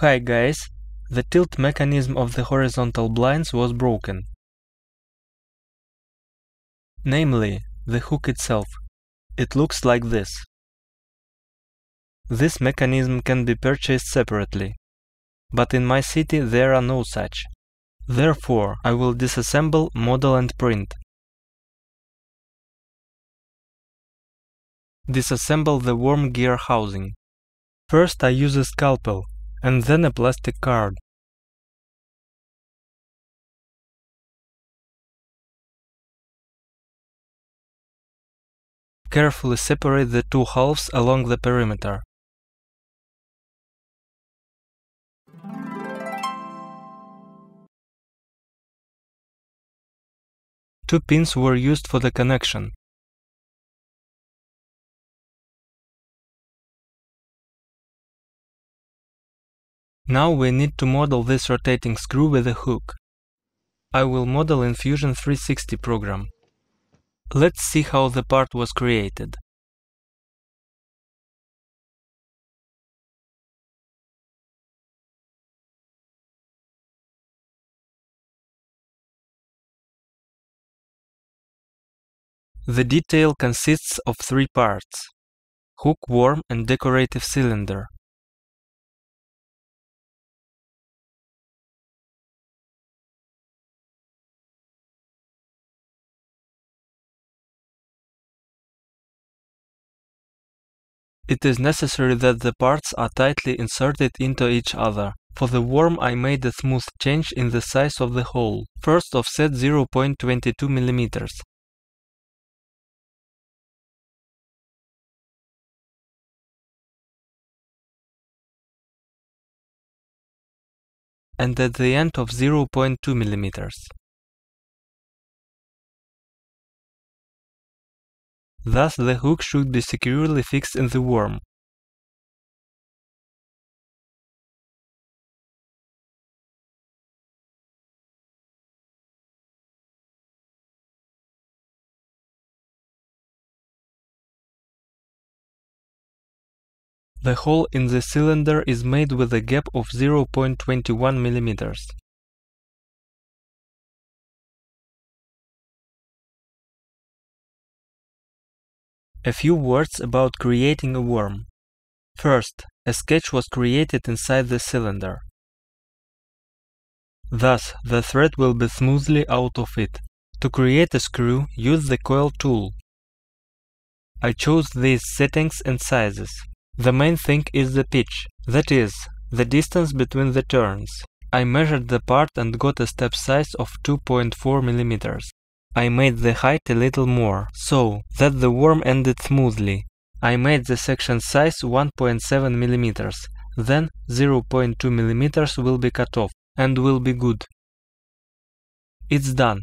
Hi guys, the tilt mechanism of the horizontal blinds was broken. Namely, the hook itself. It looks like this. This mechanism can be purchased separately, but in my city there are no such. Therefore, I will disassemble, model and print. Disassemble the worm gear housing. First I use a scalpel and then a plastic card. Carefully separate the two halves along the perimeter. Two pins were used for the connection. Now we need to model this rotating screw with a hook. I will model in Fusion 360 program. Let's see how the part was created. The detail consists of three parts hook, worm, and decorative cylinder. It is necessary that the parts are tightly inserted into each other. For the worm I made a smooth change in the size of the hole. First offset 0.22 mm. and at the end of 0.2 mm. Thus the hook should be securely fixed in the worm. The hole in the cylinder is made with a gap of 0.21 mm. A few words about creating a worm. First, a sketch was created inside the cylinder. Thus, the thread will be smoothly out of it. To create a screw, use the coil tool. I chose these settings and sizes. The main thing is the pitch, that is, the distance between the turns. I measured the part and got a step size of 2.4 mm. I made the height a little more, so that the worm ended smoothly. I made the section size 1.7 mm, then 0.2 mm will be cut off, and will be good. It's done.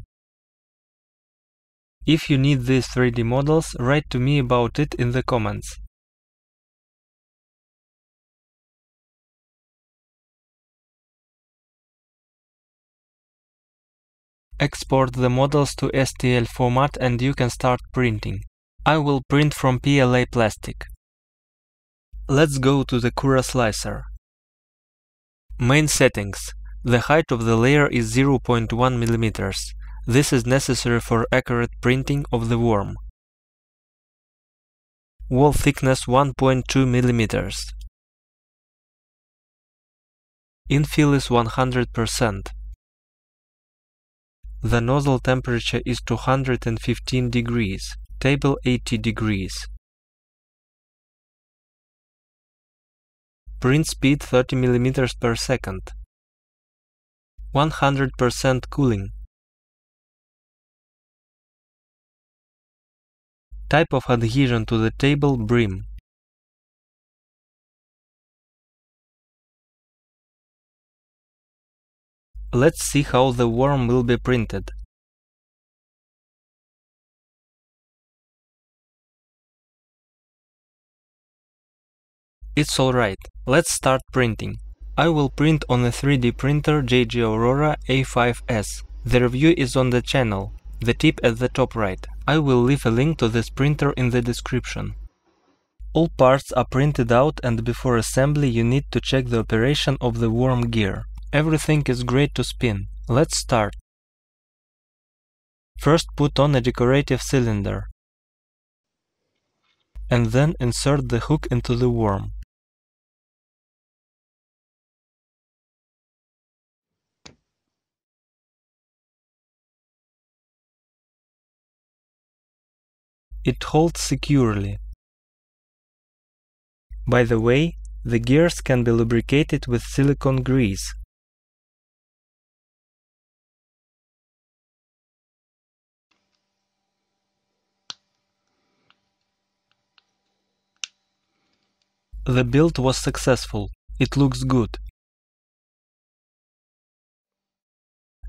If you need these 3D models, write to me about it in the comments. Export the models to STL format and you can start printing. I will print from PLA plastic. Let's go to the Cura slicer. Main settings. The height of the layer is 0.1 mm. This is necessary for accurate printing of the worm. Wall thickness 1.2 mm. Infill is 100%. The nozzle temperature is 215 degrees, table 80 degrees. Print speed 30 mm per second. 100% cooling. Type of adhesion to the table brim. Let's see how the worm will be printed. It's alright, let's start printing. I will print on a 3D printer JG Aurora A5S. The review is on the channel, the tip at the top right. I will leave a link to this printer in the description. All parts are printed out and before assembly you need to check the operation of the worm gear. Everything is great to spin. Let's start. First put on a decorative cylinder and then insert the hook into the worm. It holds securely. By the way, the gears can be lubricated with silicone grease. The build was successful. It looks good.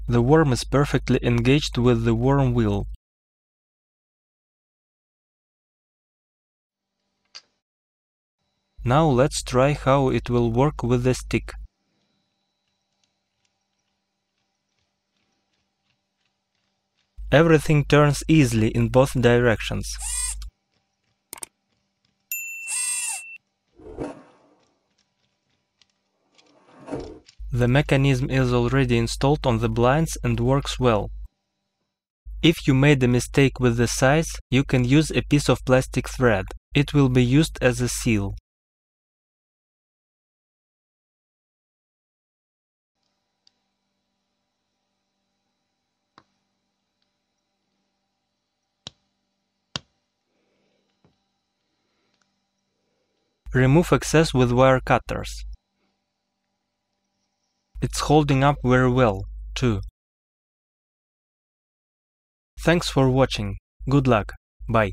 The worm is perfectly engaged with the worm wheel. Now let's try how it will work with the stick. Everything turns easily in both directions. The mechanism is already installed on the blinds and works well. If you made a mistake with the size, you can use a piece of plastic thread. It will be used as a seal. Remove excess with wire cutters. It's holding up very well, too. Thanks for watching. Good luck. Bye.